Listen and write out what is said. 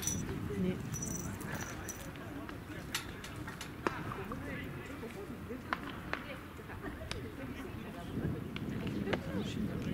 ね。楽しいんだね